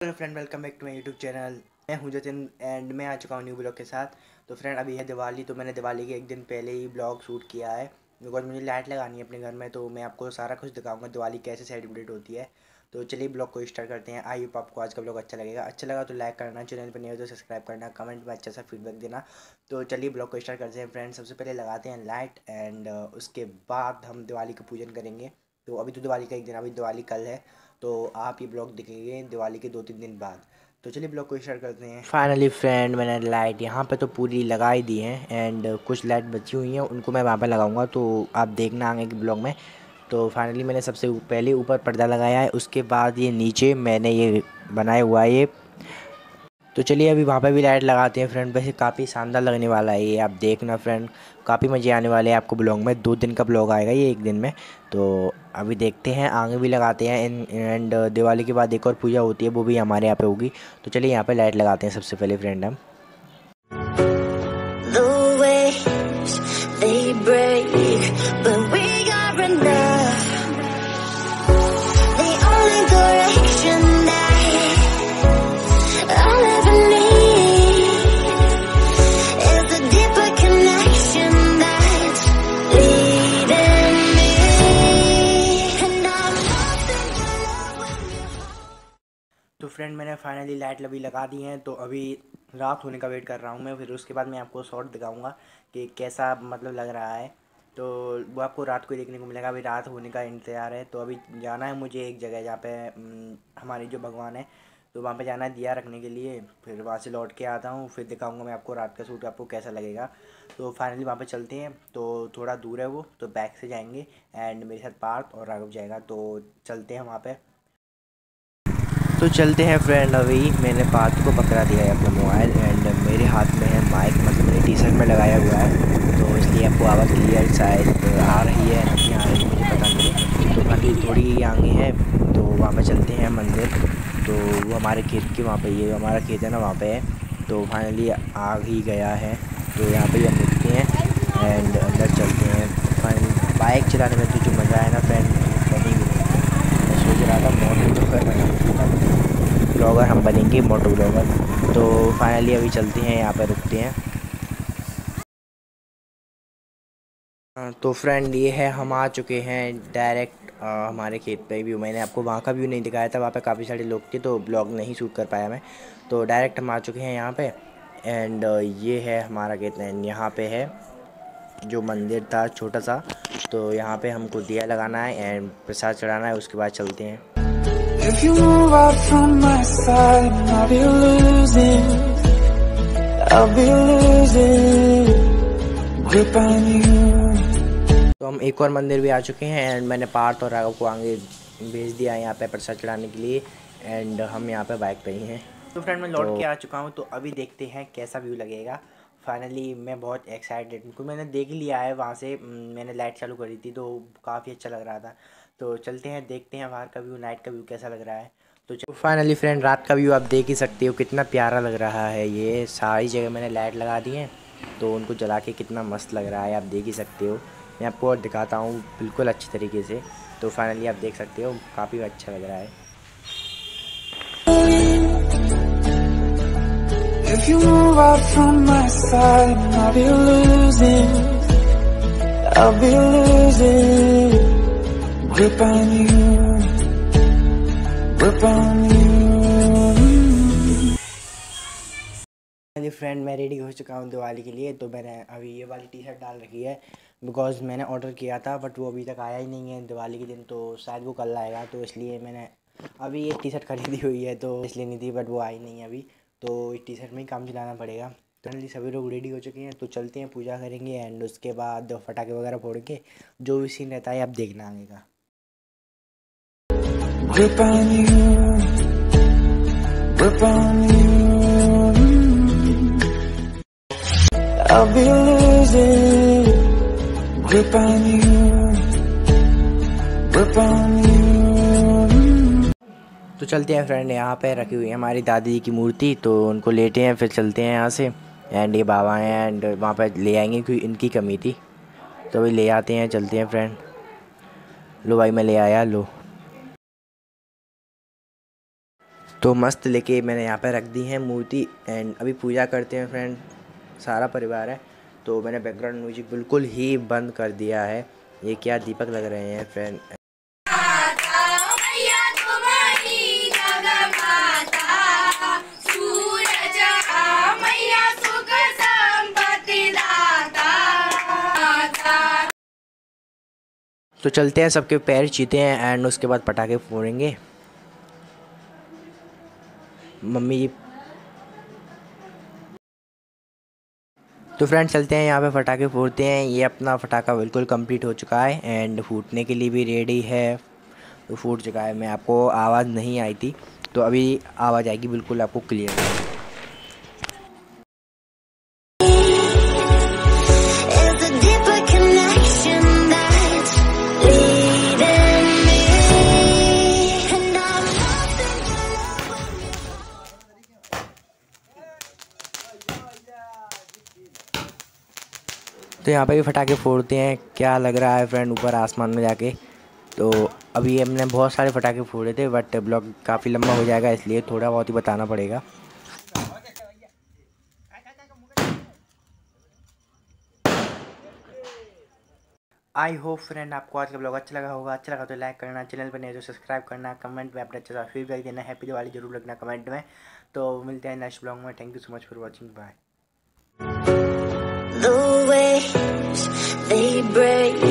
Hello friend, welcome back to my YouTube channel. मैं हूँ Jatin and मैं आ चुका हूँ न्यू ब्लॉग के साथ। तो फ्रेंड, अभी है दिवाली तो मैंने दिवाली के एक दिन पहले ही ब्लॉग शूट किया है। बिकॉज़ मुझे लाइट लगानी है अपने घर में तो मैं आपको सारा कुछ दिखाऊँगा, दिवाली कैसे सेलिब्रेट होती है। तो चलिए ब्लॉग को स्टार्ट करते हैं। आई होप आपको आज का ब्लॉग अच्छा लगेगा। अच्छा लगा तो लाइक करना, चैनल पर नहीं हो तो सब्सक्राइब करना कमेंट में अच्छा सा फीडबैक देना। तो चलिए ब्लॉग को स्टार्ट करते हैं। फ्रेंड, सबसे पहले लगाते हैं लाइट एंड उसके बाद हम दिवाली का पूजन करेंगे। तो अभी तो दिवाली का एक दिन, अभी दिवाली कल है तो आप ये ब्लॉग देखेंगे दिवाली के दो तीन दिन बाद। तो चलिए ब्लॉग को स्टार्ट करते हैं। फाइनली फ्रेंड मैंने लाइट यहाँ पे तो पूरी लगा ही दी है एंड कुछ लाइट बची हुई हैं, उनको मैं वहाँ पर लगाऊँगा तो आप देखना आगे के ब्लॉग में। तो फाइनली मैंने सबसे पहले ऊपर पर्दा लगाया है, उसके बाद ये नीचे मैंने ये बनाया हुआ है ये तो चलिए अभी वहाँ पर भी लाइट लगाते हैं फ्रेंड वैसे काफ़ी शानदार लगने वाला है ये, आप देखना फ्रेंड काफ़ी मज़े आने वाले हैं आपको ब्लॉग में। दो दिन का ब्लॉग आएगा ये एक दिन में। तो अभी देखते हैं, आगे भी लगाते हैं। एंड दिवाली के बाद एक और पूजा होती है, वो भी हमारे यहाँ पे होगी। तो चलिए यहाँ पे लाइट लगाते हैं सबसे पहले फ्रेंड हम। तो फ्रेंड मैंने फाइनली लाइट अभी लगा दी है तो अभी रात होने का वेट कर रहा हूँ मैं, फिर उसके बाद मैं आपको शॉर्ट दिखाऊँगा कि कैसा मतलब लग रहा है। तो वो आपको रात को देखने को मिलेगा, अभी रात होने का इंतज़ार है तो अभी जाना है मुझे एक जगह जहाँ पे हमारे जो भगवान है तो वहाँ पे जाना है दिया रखने के लिए, फिर वहाँ से लौट के आता हूँ, फिर दिखाऊँगा मैं आपको रात का सूट आपको कैसा लगेगा। तो फाइनली वहाँ पे चलते हैं तो थोड़ा दूर है वो तो बैक से जाएँगे एंड मेरे साथ पार्थ और राघव जाएगा तो चलते हैं वहाँ पर तो चलते हैं फ्रेंड अभी मैंने बात को पकड़ा दिया है अपना मोबाइल एंड मेरे हाथ में है माइक मतलब मेरे टी शर्ट में लगाया हुआ है। तो इसलिए आपको आवाज़ क्लियर शायद आ रही है, नहीं आ रही, मुझे पता नहीं। तो बाकी थोड़ी आगे है तो वहाँ पर चलते हैं मंदिर। तो वो हमारे खेत के वहाँ पर ये हमारा खेत है ना वहाँ पर है तो फाइनली आ ही गया है। तो यहाँ पे हम रुकते हैं एंड अंदर चलते हैं। बाइक चलाने में तो जो मज़ा है ना फ्रेंड कहीं मैं सोच रहा था मोटर तो कर ब्लॉगर हम बनेंगे मोटो ब्लॉगर तो फाइनली अभी चलते हैं यहाँ पर रुकते हैं। हाँ, तो फ्रेंड ये है हम आ चुके हैं डायरेक्ट हमारे खेत पे व्यू मैंने आपको वहाँ का व्यू नहीं दिखाया था वहाँ पे काफ़ी सारे लोग थे तो ब्लॉग नहीं शूट कर पाया मैं। तो डायरेक्ट हम आ चुके हैं यहाँ पे। एंड ये है हमारा खेत। एंड यहाँ पे है जो मंदिर था छोटा सा। तो यहाँ पे हमको दिया लगाना है एंड प्रसाद चढ़ाना है उसके बाद चलते हैं। If you move out from my side, I'll be losing I'll be losing. Grip on you तो हम एक और मंदिर भी आ चुके हैं एंड मैंने पार्थ और राघव को आगे भेज दिया है यहाँ पे प्रसाद चढ़ाने के लिए एंड हम यहाँ पे बाइक पे ही हैं। तो फ्रेंड मैं लौट तो, के आ चुका हूँ तो अभी देखते हैं कैसा व्यू लगेगा। फाइनली मैं बहुत एक्साइटेड क्योंकि मैंने देख लिया है, वहाँ से मैंने लाइट चालू करी थी तो काफ़ी अच्छा लग रहा था। तो चलते हैं, देखते हैं बाहर का व्यू नाइट का व्यू कैसा लग रहा है। तो फाइनली फ्रेंड रात का व्यू आप देख ही सकते हो, कितना प्यारा लग रहा है ये। सारी जगह मैंने लाइट लगा दी है तो उनको जला के कितना मस्त लग रहा है, आप देख ही सकते हो। मैं आपको और दिखाता हूँ, बिल्कुल अच्छी तरीके से। तो फाइनली आप देख सकते हो, काफ़ी अच्छा लग रहा है। If you move out from my side, I'll be losing. I'll be losing. grip on you, grip on you. Friend मैं रेडी हो चुका हूँ दिवाली के लिए तो मैंने अभी ये वाली टी शर्ट डाल रखी है बिकॉज़ मैंने ऑर्डर किया था बट वो अभी तक आया ही नहीं है दिवाली के दिन तो शायद वो कल आएगा तो इसलिए मैंने अभी ये टी शर्ट खरीदी हुई है तो इसलिए नहीं थी बट वो आई नहीं है अभी तो टी शर्ट में ही काम चलाना पड़ेगा फाइनली सभी लोग रेडी हो चुके हैं तो चलते हैं पूजा करेंगे एंड उसके बाद फटाखे वगैरह फोड़ के जो भी सीन रहता है आप देखना आगे का grip on you, grip on you. तो चलते हैं फ्रेंड यहाँ पे रखी हुई है हमारी दादी जी की मूर्ति तो उनको लेटे हैं, फिर चलते हैं यहाँ से। एंड ये बाबा हैं एंड वहाँ पे ले आएँगे क्योंकि इनकी कमी थी। तो अभी ले आते हैं, चलते हैं फ्रेंड लो भाई, मैं ले आया, लो। तो मस्त लेके मैंने यहाँ पे रख दी है मूर्ति एंड अभी पूजा करते हैं फ्रेंड सारा परिवार है। तो मैंने बैकग्राउंड म्यूज़िक बिल्कुल ही बंद कर दिया है। ये क्या दीपक लग रहे हैं फ्रेंड तो चलते हैं, सबके पैर चीते हैं एंड उसके बाद पटाखे फोड़ेंगे। मम्मी तो फ्रेंड चलते हैं, यहाँ पे फटाके फोड़ते हैं। ये अपना फटाका बिल्कुल कंप्लीट हो चुका है एंड फूटने के लिए भी रेडी है। तो फूट चुका है। मैं आपको आवाज़ नहीं आई थी तो अभी आवाज़ आएगी बिल्कुल आपको क्लियर तो यहाँ पे भी फटाके फोड़ते हैं। क्या लग रहा है फ्रेंड ऊपर आसमान में जाके? तो अभी हमने बहुत सारे फटाके फोड़े थे बट ब्लॉग काफ़ी लंबा हो जाएगा, इसलिए थोड़ा बहुत ही बताना पड़ेगा। आई होप फ्रेंड आपको आज का ब्लॉग अच्छा लगा होगा। अच्छा लगा तो लाइक करना चैनल पर नहीं तो सब्सक्राइब करना कमेंट में अपना अच्छा सा फीडबैक देना हैप्पी दिवाली ज़रूर लगना कमेंट में। तो मिलते हैं नेक्स्ट ब्लॉग में। Thank you so much for watching bye the waves they break